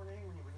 morning when you